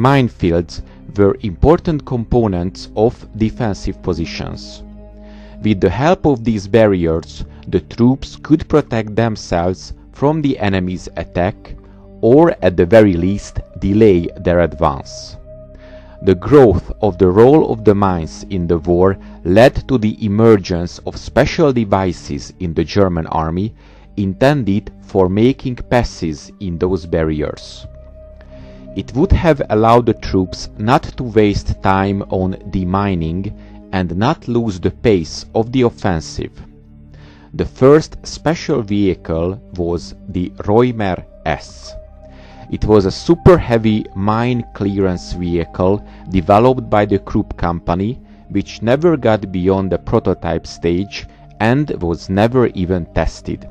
minefields were important components of defensive positions. With the help of these barriers, the troops could protect themselves from the enemy's attack or at the very least delay their advance. The growth of the role of the mines in the war led to the emergence of special devices in the German army intended for making passes in those barriers. It would have allowed the troops not to waste time on demining and not lose the pace of the offensive. The first special vehicle was the Räumer S. It was a super heavy mine clearance vehicle developed by the Krupp company, which never got beyond the prototype stage and was never even tested.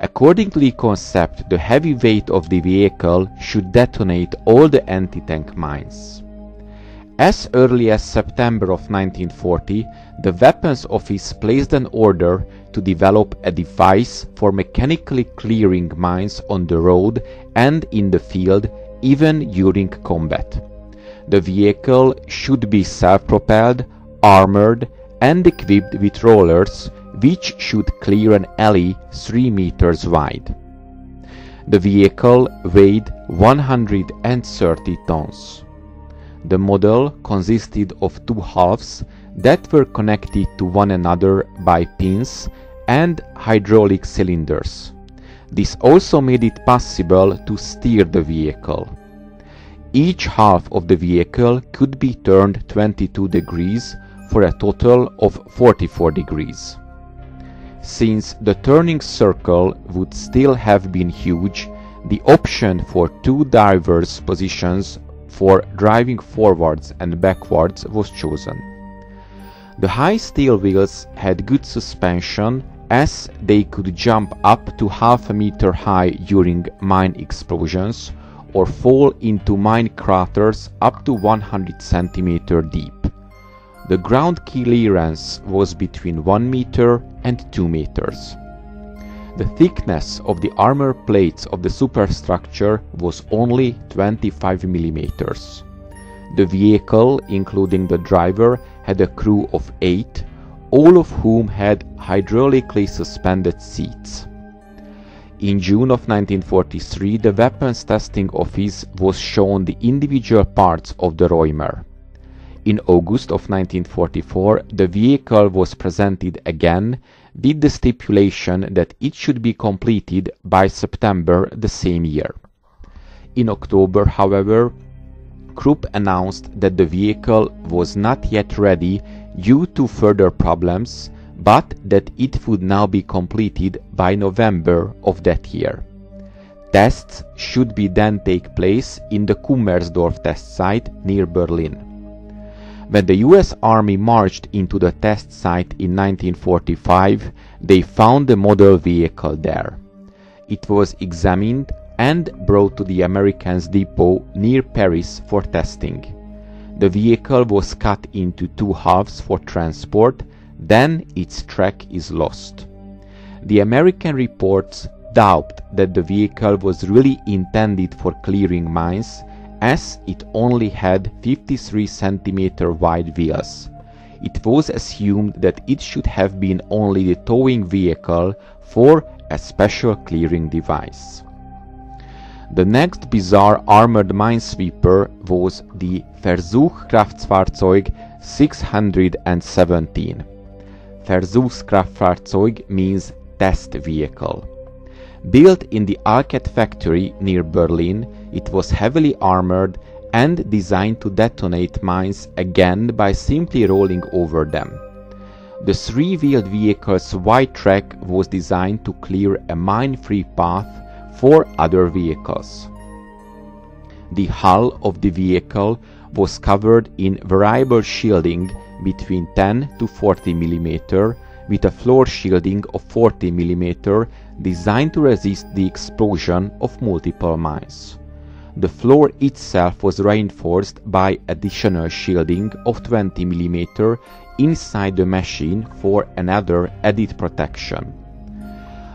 According to the concept, the heavy weight of the vehicle should detonate all the anti-tank mines. As early as September of 1940, the Weapons Office placed an order to develop a device for mechanically clearing mines on the road and in the field even during combat. The vehicle should be self-propelled, armored and equipped with rollers which should clear an alley 3 meters wide. The vehicle weighed 130 tons. The model consisted of two halves that were connected to one another by pins and hydraulic cylinders. This also made it possible to steer the vehicle. Each half of the vehicle could be turned 22 degrees for a total of 44 degrees. Since the turning circle would still have been huge, the option for two diverse positions for driving forwards and backwards was chosen. The high steel wheels had good suspension as they could jump up to half a meter high during mine explosions or fall into mine craters up to 100 centimeter deep. The ground clearance was between 1 meter and 2 meters. The thickness of the armor plates of the superstructure was only 25 millimeters. The vehicle, including the driver, had a crew of eight, all of whom had hydraulically suspended seats. In June of 1943, the Weapons Testing Office was shown the individual parts of the Räumer. In August of 1944, the vehicle was presented again with the stipulation that it should be completed by September the same year. In October, however, Krupp announced that the vehicle was not yet ready due to further problems, but that it would now be completed by November of that year. Tests should be then take place in the Kummersdorf test site near Berlin. When the US Army marched into the test site in 1945, they found the model vehicle there. It was examined and brought to the Americans depot near Paris for testing. The vehicle was cut into two halves for transport, then its track is lost. The American reports doubt that the vehicle was really intended for clearing mines as it only had 53 cm wide wheels. It was assumed that it should have been only the towing vehicle for a special clearing device. The next bizarre armored minesweeper was the Versuchskraftfahrzeug 617. Versuchskraftfahrzeug means test vehicle. Built in the Alket factory near Berlin, it was heavily armored and designed to detonate mines again by simply rolling over them. The three-wheeled vehicle's wide track was designed to clear a mine-free path for other vehicles. The hull of the vehicle was covered in variable shielding between 10 to 40 mm with a floor shielding of 40 mm designed to resist the explosion of multiple mines. The floor itself was reinforced by additional shielding of 20 mm inside the machine for another added protection.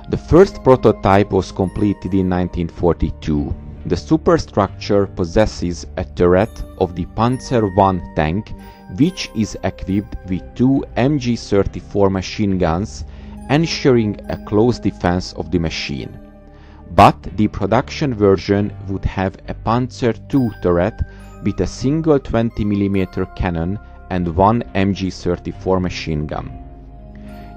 The first prototype was completed in 1942. The superstructure possesses a turret of the Panzer I tank which is equipped with two MG34 machine guns ensuring a close defense of the machine. But the production version would have a Panzer II turret with a single 20mm cannon and one MG34 machine gun.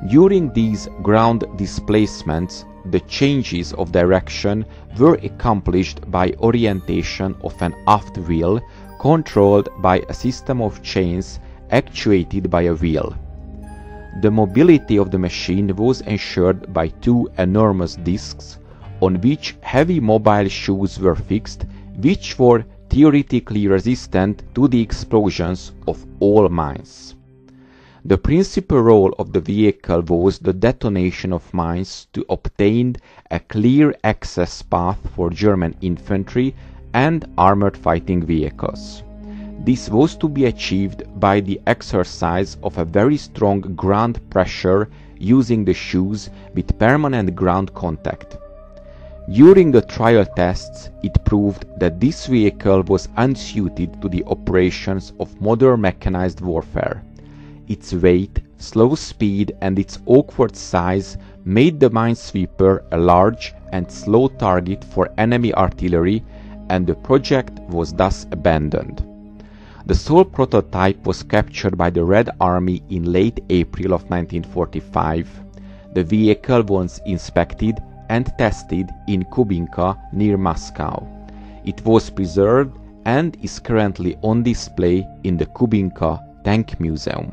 During these ground displacements, the changes of direction were accomplished by orientation of an aft wheel controlled by a system of chains actuated by a wheel. The mobility of the machine was ensured by two enormous discs on which heavy mobile shoes were fixed which were theoretically resistant to the explosions of all mines. The principal role of the vehicle was the detonation of mines to obtain a clear access path for German infantry and armored fighting vehicles. This was to be achieved by the exercise of a very strong ground pressure using the shoes with permanent ground contact. During the trial tests, it proved that this vehicle was unsuited to the operations of modern mechanized warfare. Its weight, slow speed and its awkward size made the minesweeper a large and slow target for enemy artillery and the project was thus abandoned. The sole prototype was captured by the Red Army in late April of 1945. The vehicle was inspected and tested in Kubinka near Moscow. It was preserved and is currently on display in the Kubinka Tank Museum.